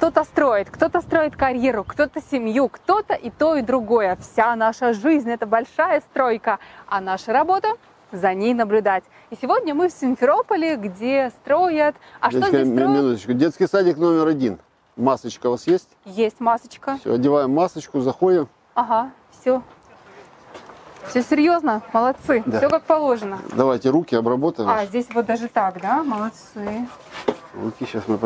что-то строит. Кто-то строит карьеру, кто-то семью, кто-то и то, и другое. Вся наша жизнь – это большая стройка, а наша работа – за ней наблюдать. И сегодня мы в Симферополе, где строят... А что Детская- здесь строят? минуточку. Детский садик номер один. Масочка у вас есть? Есть масочка. Все, одеваем масочку, заходим. Ага, все. Все серьезно, молодцы, Да. все как положено. Давайте руки обработаем. А, здесь вот даже так, да? Молодцы. Руки сейчас мы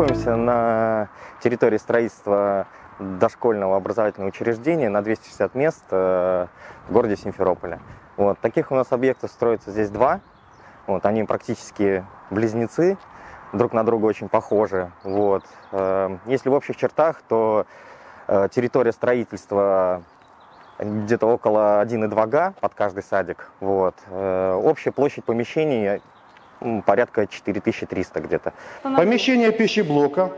находимся на территории строительства дошкольного образовательного учреждения на 260 мест э, в городе Симферополе. Вот. Таких у нас объектов строится здесь два. Вот. Они практически близнецы, друг на друга очень похожи. Вот. Э, Если в общих чертах, то э, территория строительства где-то около 1,2 га под каждый садик. Вот. Общая площадь помещений порядка 4300 где-то. Помещение пищеблока,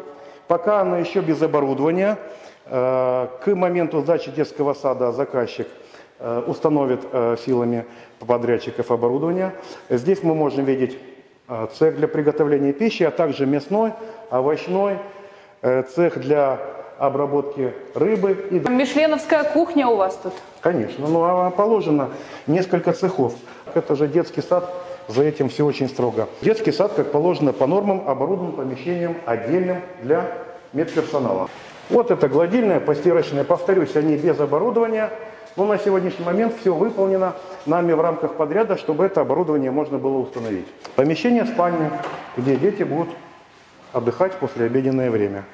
пока оно еще без оборудования, э, к моменту сдачи детского сада заказчик э, установит э, силами подрядчиков оборудование. Здесь мы можем видеть цех для приготовления пищи, а также мясной, овощной, цех для обработки рыбы и Мишленовская кухня у вас тут. Конечно, ну а положено несколько цехов. Это же детский сад, за этим все очень строго. Детский сад, как положено по нормам, оборудован помещением отдельным для медперсонала. Вот это гладильная, постирочная, повторюсь, они без оборудования. Но на сегодняшний момент все выполнено нами в рамках подряда, чтобы это оборудование можно было установить. Помещение спальни, где дети будут отдыхать после обеденное время.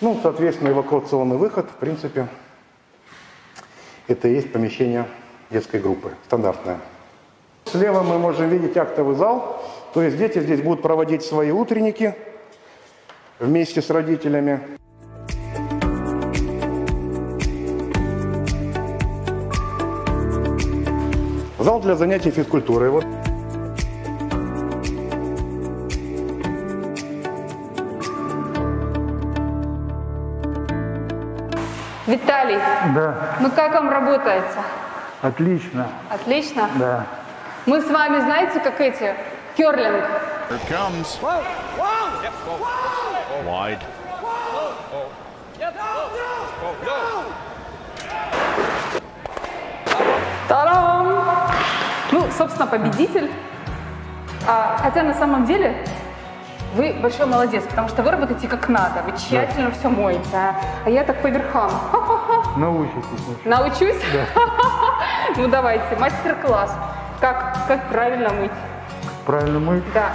Ну, соответственно, эвакуационный выход, в принципе, это и есть помещение детской группы, стандартное. Слева мы можем видеть актовый зал, то есть дети здесь будут проводить свои утренники вместе с родителями. Зал для занятий физкультурой. Вот. Виталий, Да, ну как вам работается? отлично, Отлично. да. Мы с вами, знаете, как эти, керлинг. Here it comes. Wide. Та-дам! Ну, собственно, победитель. А, хотя на самом деле вы большой молодец, потому что вы работаете как надо, вы тщательно все моете, а, а я так по верхам. Научитесь. Научусь? Ну давайте, мастер-класс. Как, как правильно мыть? Правильно мыть? Да.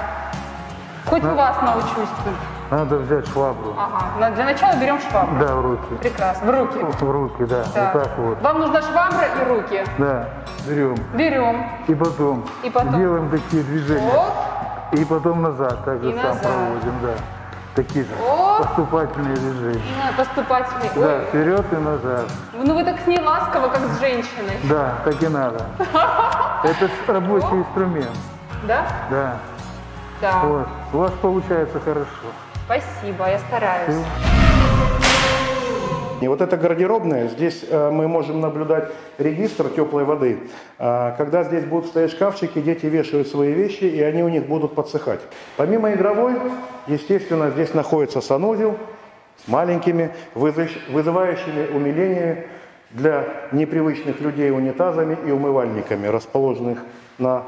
Хоть у вас научусь тут. Надо взять швабру. Ага. Для начала берем швабру. Да, в руки. Прекрасно. В руки. В руки, да. Да. Вот так вот. Вам нужна швабра и руки. Да, берем. Берем. И потом, И потом. делаем такие движения. Оп. И потом назад, так же И сам назад. проводим, да. Такие же поступательные движения. Ну, Поступательный. Да, Ой. вперед и назад. Ну вы так с ней ласково, как с женщиной. Да, так и надо. Это рабочий инструмент. Да? Да. Да. Вот. У вас получается хорошо. Спасибо, я стараюсь. И вот это гардеробная, здесь э, мы можем наблюдать регистр теплой воды. А, Когда здесь будут стоять шкафчики, дети вешают свои вещи, и они у них будут подсыхать. Помимо игровой, естественно, здесь находится санузел с маленькими, вызывающими умиление для непривычных людей унитазами и умывальниками, расположенных на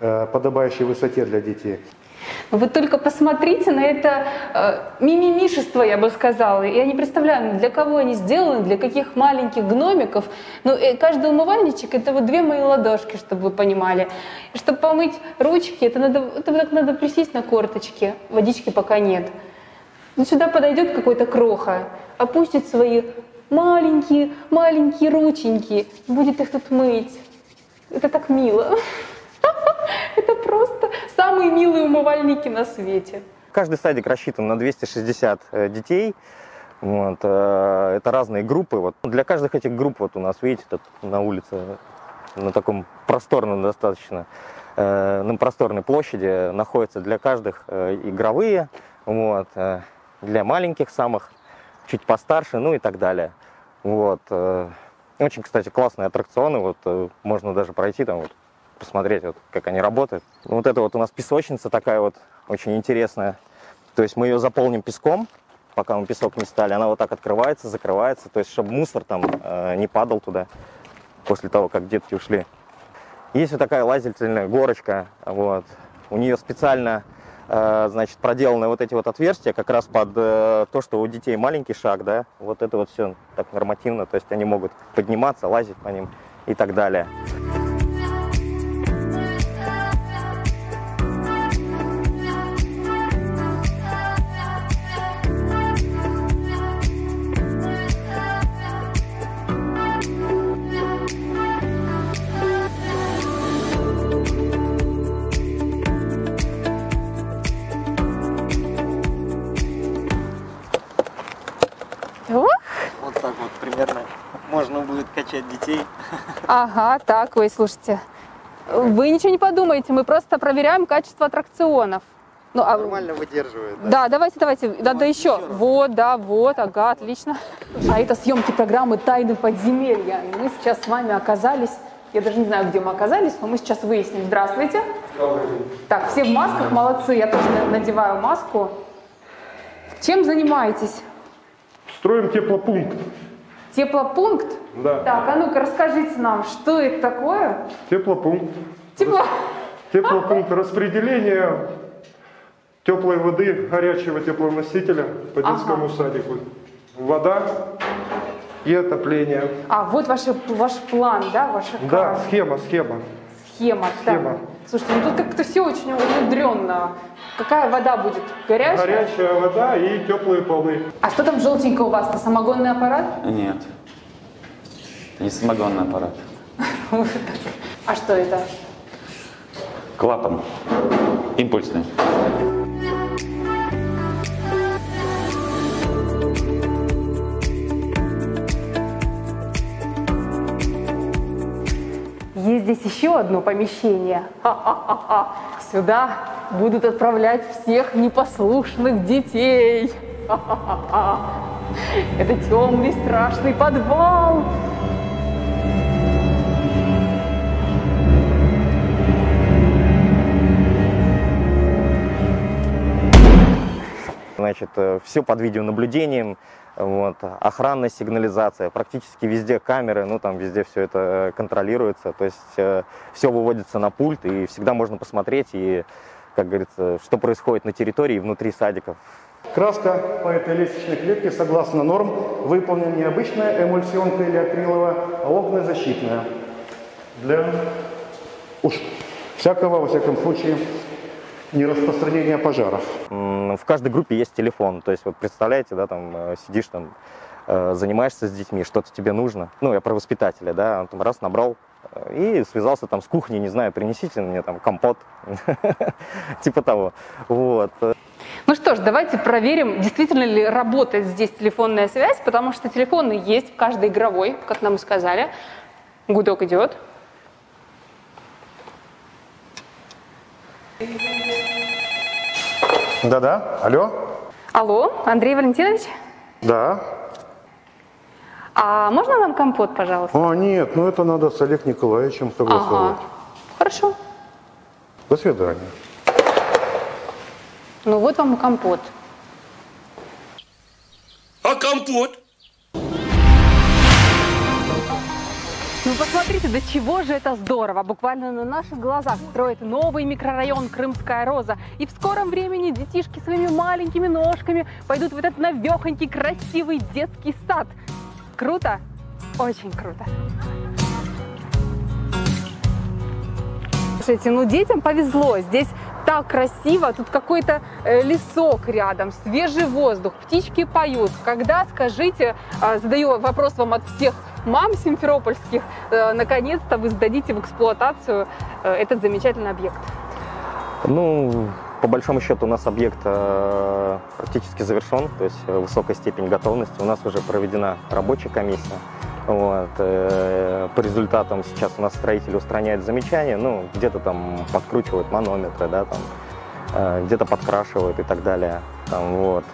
э, подобающей высоте для детей. Вы только посмотрите на это э, мимимишество, я бы сказала. Я не представляю, для кого они сделаны, для каких маленьких гномиков. Но э, каждый умывальничек это вот две мои ладошки, чтобы вы понимали. И чтобы помыть ручки, это надо, это так надо присесть на корточки. Водички пока нет. Ну, сюда подойдет какой-то кроха, опустит свои маленькие, маленькие рученьки, будет их тут мыть. Это так мило. Самые милые умывальники на свете. Каждый садик рассчитан на 260 э, детей. Вот, э, это разные группы. Вот. Для каждых этих групп, вот у нас, видите, тут на улице, на таком просторном достаточно, э, на просторной площади находятся для каждых э, игровые, вот, для маленьких самых, чуть постарше, ну и так далее. Вот. Очень, кстати, классные аттракционы, вот, можно даже пройти там, вот, посмотреть, вот, как они работают. Ну, Вот это вот у нас песочница такая вот, очень интересная. То есть мы ее заполним песком, пока мы песок не стали, она вот так открывается, закрывается, то есть чтобы мусор там э, не падал туда после того, как детки ушли. Есть вот такая лазательная горочка, вот. У нее специально, э, значит, проделаны вот эти вот отверстия как раз под э, то, что у детей маленький шаг, да, вот это вот все так нормативно, то есть они могут подниматься, лазить по ним и так далее. Качать детей. Ага, так, ой, слушайте. Вы ничего не подумайте, мы просто проверяем качество аттракционов. Ну, а- выдерживает. Да, давайте, давайте, надо еще. еще раз. Вот, да, вот, ага, отлично. А это съемки программы «Тайны подземелья». И мы сейчас с вами оказались, я даже не знаю, где мы оказались, но мы сейчас выясним. Здравствуйте. Так, все в масках, молодцы, я тоже на- надеваю маску. Чем занимаетесь? Строим теплопункт. Теплопункт? Да. Так, а ну-ка расскажите нам, что это такое? Теплопункт. Тепло... Теплопункт распределения теплой воды, горячего теплоносителя по Ага. детскому садику. Вода и отопление. А, вот ваш, ваш план, да, ваша Да, схема, схема. схема. Схема. Слушайте, ну тут как-то все очень умудренно. Какая вода будет? Горячая? Горячая вода и теплые полы. А что там желтенько у вас? Это самогонный аппарат? Нет. Не самогонный аппарат. А что это? Клапан. Импульсный. Есть здесь еще одно помещение. Ха-ха-ха-ха. Сюда будут отправлять всех непослушных детей. Ха-ха-ха-ха. Это темный страшный подвал. Значит, все под видеонаблюдением, вот, охранная сигнализация, практически везде камеры, ну там везде все это э, контролируется, то есть все выводится на пульт и всегда можно посмотреть и, как говорится, что происходит на территории и внутри садиков. Краска по этой лестничной клетке, согласно норм, выполнена не обычная эмульсионка или акриловая, а огнезащитная. Для уж всякого, во всяком случае, не распространения пожаров. В каждой группе есть телефон, то есть вот представляете, да, там э, сидишь там, э, занимаешься с детьми, что-то тебе нужно, ну я про воспитателя, да, он там раз набрал э, и связался там с кухней, не знаю, принесите мне там компот, типа того, вот. Ну что ж, давайте проверим, действительно ли работает здесь телефонная связь, потому что телефоны есть в каждой игровой, как нам и сказали. Гудок идет. Да-да, алло? Алло, Андрей Валентинович? Да. А можно нам компот, пожалуйста? О, нет, ну это надо с Олег Николаевичем согласовать. Ага. Хорошо. До свидания. Ну вот вам и компот. А компот? Ну посмотрите, до чего же это здорово. Буквально на наших глазах строит новый микрорайон Крымская Роза. И в скором времени детишки своими маленькими ножками пойдут в этот навехонький красивый детский сад. Круто? Очень круто. Слушайте, ну детям повезло. Здесь так красиво, тут какой-то э, лесок рядом, свежий воздух, птички поют. Когда, скажите, э, задаю вопрос вам от всех мам симферопольских, э, наконец-то вы сдадите в эксплуатацию э, этот замечательный объект? Ну, по большому счету у нас объект э, практически завершен, то есть высокая степень готовности. У нас уже проведена рабочая комиссия. Вот, по результатам сейчас у нас строители устраняют замечания, ну, где-то там подкручивают манометры, да, там, где-то подкрашивают и так далее. Там, вот.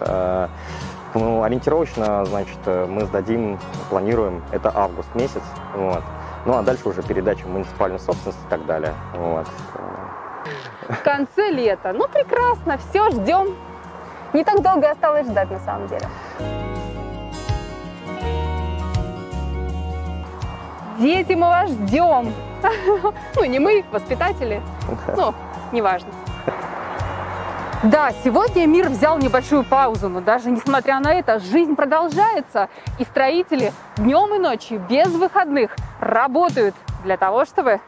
Ну, ориентировочно, значит, э, мы сдадим, планируем, это август месяц, вот. Ну, а дальше уже передача в муниципальную собственность и так далее, вот. В конце лета. Ну, прекрасно, все, ждем. Не так долго осталось ждать, на самом деле. Дети, мы вас ждем. Ну, не мы, воспитатели. Ну, неважно. Да, сегодня мир взял небольшую паузу, но даже несмотря на это, жизнь продолжается. И строители днем и ночью, без выходных, работают для того, чтобы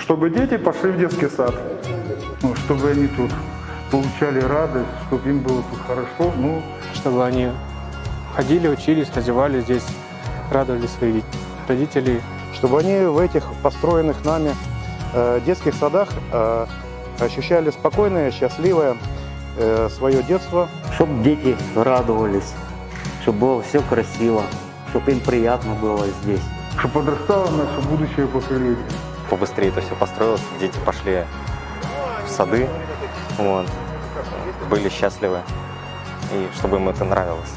Чтобы дети пошли в детский сад. Ну, чтобы они тут получали радость, чтобы им было тут хорошо. Ну, чтобы они ходили, учились, развивались здесь, радовали своих родителей. Чтобы они в этих построенных нами э, детских садах э, ощущали спокойное, счастливое э, свое детство. чтобы дети радовались, чтобы было все красиво, чтобы им приятно было здесь. чтобы подрастало наше будущее поколение. побыстрее это все построилось, дети пошли в сады, вот, были счастливы, и чтобы им это нравилось.